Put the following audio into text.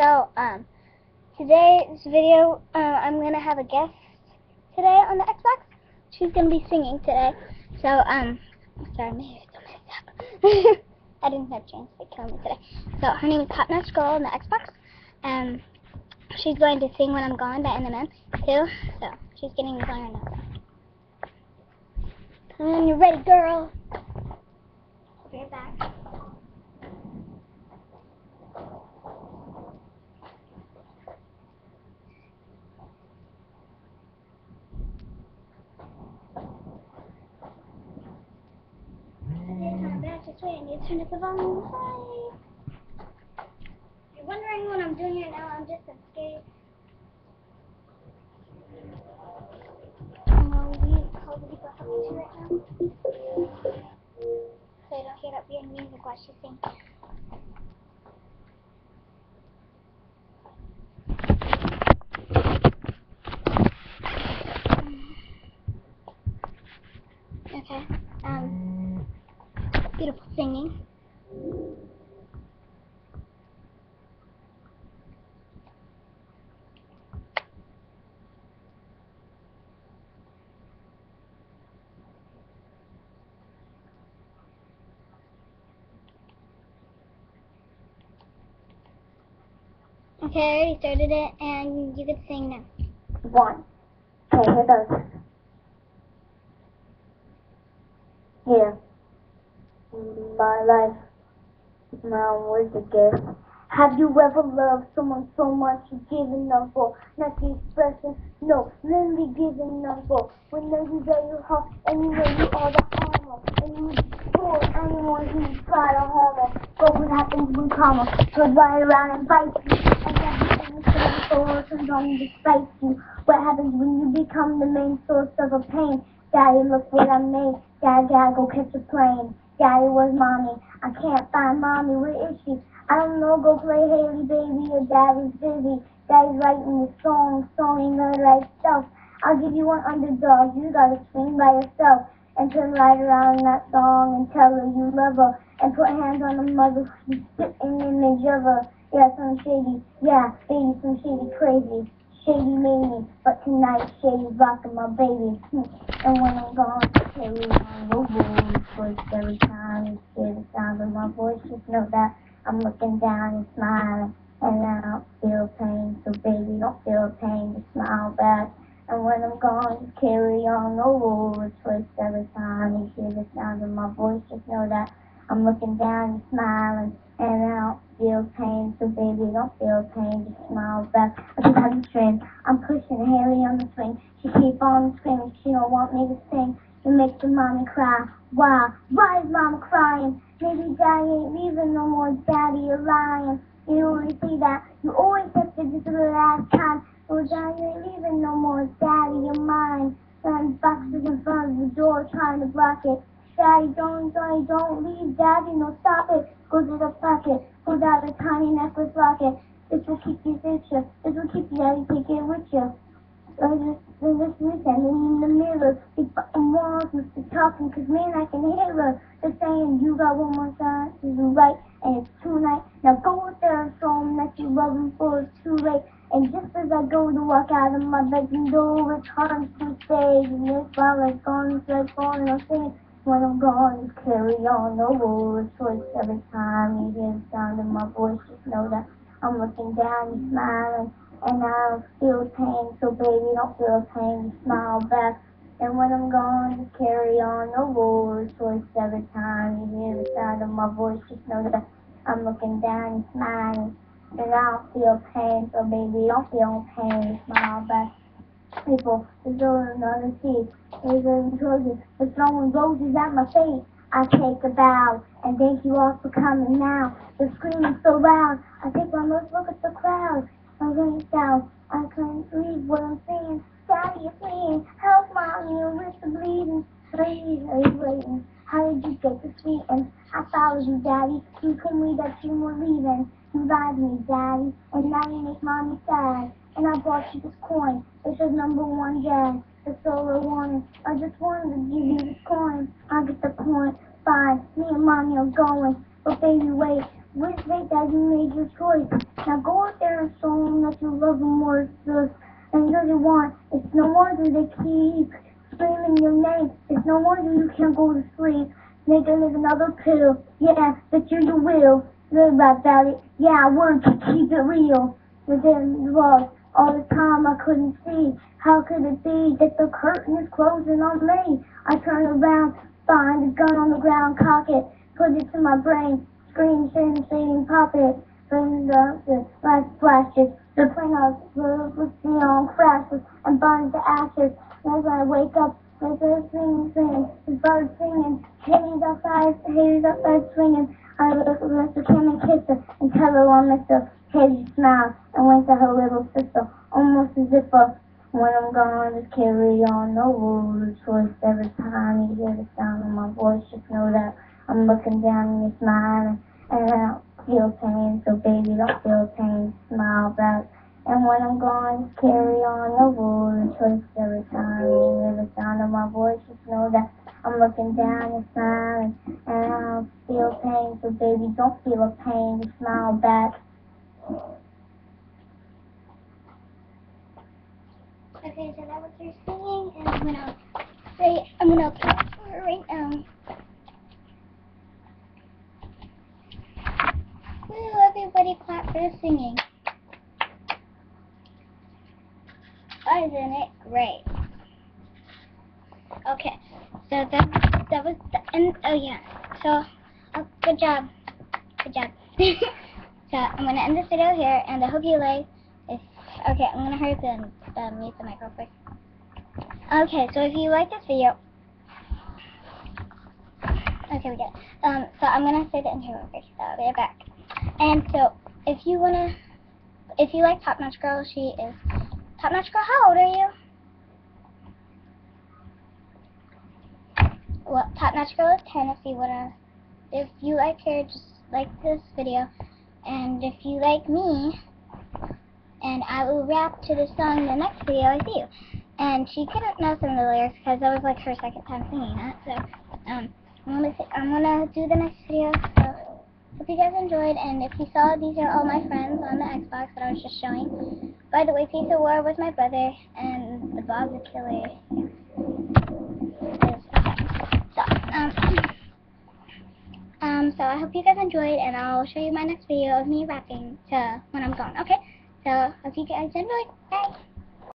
So, um, today's video, uh, I'm going to have a guest today on the Xbox. She's going to be singing today. So, um, sorry, messed up. I didn't have a chance to kill me today. So, her name is Top Notch Girl on the Xbox. And she's going to sing When I'm Gone by Eminem, too. So, she's getting me going right now. And you're ready, girl. Be right back. Just wait, I need to turn up the volume. Hi. You're wondering what I'm doing right now, I'm just a skate. Oh, we call the people help to right now. So I don't hear that weird music while she sings. Okay. Um beautiful singing. Okay, I already started it, and you can sing now. One. Okay, here goes. Here. My life. My words a gift. Have you ever loved someone so much you've given them for? Not the expression, no, literally giving them for. When you there your heart and you know you are the harmer. And you destroy anyone who try to harm her. But what happens when karma goes right around and bites you? And everything you say for turns on to spite you. What happens when you become the main source of a pain? Daddy, look what I made. Daddy, gotta go catch a plane. Daddy, where's mommy? I can't find mommy. Where is she? I don't know. Go play Hailie, baby. Your daddy's busy. Daddy's writing the song, songing the right stuff. I'll give you one underdog. You gotta swing by yourself and turn right around that song and tell her you love her and put hands on the mother who's an image of her. Yeah, some shady. Yeah, baby, some shady crazy. Shady made me, but tonight Shady's rocking my baby. and when I'm gone, carry on the. First every time you hear the sound of my voice, just know that I'm looking down and smiling. And I don't feel pain, so baby, don't feel pain, just smile back. And when I'm gone, just carry on the rules. First every time you hear the sound of my voice, just know that I'm looking down and smiling. And I don't feel pain, so baby, don't feel pain, just smile back. I just have a string. I'm pushing Hailie on the swing. She keep on screaming, she don't want me to sing. It makes the mommy cry. Why? Why is mama crying? Maybe daddy ain't leaving no more, daddy, you're lying. You only see that. You always said this is the last time. Oh, daddy ain't leaving no more, daddy, you're mine. And boxes in front of the door trying to block it. Daddy, don't, daddy, don't leave, daddy, no, stop it. Go to the pocket, pull out a tiny necklace locket. This will keep you richer. This will keep you, daddy, take it with you. Then this weekend in the mirror, big fucking walls must be talking, cause man, I can hear her. They're saying, you got one more chance do right, and it's tonight. Now go out there and that you love 'em before it's too late. And just as I go to walk out of my bedroom door, it's time to stay. And this while it's gone, it's like falling, I'm saying, when I'm gone, just carry on, no rules. Choice every time you hear the sound of my voice, just know that I'm looking down and smiling. And I feel pain, so baby, don't feel pain, just smile back. And when I'm gone, just carry on, no rules. Choice every time you hear the sound of my voice, just know that I'm looking down and smiling. And I don't feel pain, so baby, don't feel pain, just smile back. People, there's over another sea. There's a children, they're throwing roses at my face. I take a bow, and thank you all for coming now. They're screaming so loud, I think I must look at the crowd. I'm going down, I can't believe what I'm saying. Daddy, you're fleeing, help mommy, wrists are bleeding. Please, are you waiting? How did you get the sweet? And I followed you, Daddy. You told me that you were leaving. You lied to me, Daddy, and now you make mommy sad. And I brought you this coin. It says number one. That's all I wanted. I just wanted to give you this coin. I get the point. Fine, me and mommy are going. But baby, wait. Wish great that you made your choice. Now go out there and show them that you love them more just and the one. It's no wonder they keep screaming your name. It's no wonder you can't go to sleep. Make live another pill. Yeah, that you will. Live about it. Yeah, I want to keep it real. But then was all the time I couldn't see. How could it be that the curtain is closing on me? I turn around, find a gun on the ground, cock it, put it to my brain, scream, sing, sing, pop it. Bring the, the light flashes, the plane of with neon crashes and burns to ashes. As I wake up, there's a singing, singing, the birds singing, haters outside, haters outside swinging. I look at Mr. Kim and kiss her and tell her I miss her. Haters smile and went to her little sister, almost as if a when I'm gone, just carry on, no rules. Choice every time you hear the sound of my voice, just know that I'm looking down and you're smiling, and I don't feel pain, so baby, don't feel pain, smile back. And when I'm gone, just carry on, no rules. Choice every time you hear the sound of my voice, just know that I'm looking down and smiling, and I don't feel pain, so baby, don't feel a pain, smile back. Okay, so that was her singing, and I'm gonna say I'm gonna clap for her right now. Woo! Everybody clap for the singing. Isn't it great? Okay, so that that was the end. Oh yeah. So, oh, good job, good job. so I'm gonna end this video here, and I hope you like. If okay, I'm gonna hurry up and uh, mute the mic real quick. Okay, so if you like this video, okay, we get it. Um, so I'm gonna say the intro real quick. So I'll be back. And so if you wanna, if you like Top Notch Girl, she is Top Notch Girl. How old are you? Well, Top Notch Girl is 10 if you wanna, if you like her, just like this video. And if you like me, and I will rap to the song in the next video with you. And she couldn't know some of the lyrics because that was like her second time singing that. So, um, I'm gonna, I'm gonna do the next video. So, hope you guys enjoyed. And if you saw, these are all my friends on the Xbox that I was just showing. By the way, Peace of War was my brother, and the Bob the Killer is. So, um, um, so I hope you guys enjoyed, and I'll show you my next video of me rapping to when I'm gone. Okay? So, I hope you guys enjoyed. Bye.